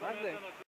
Magdalene.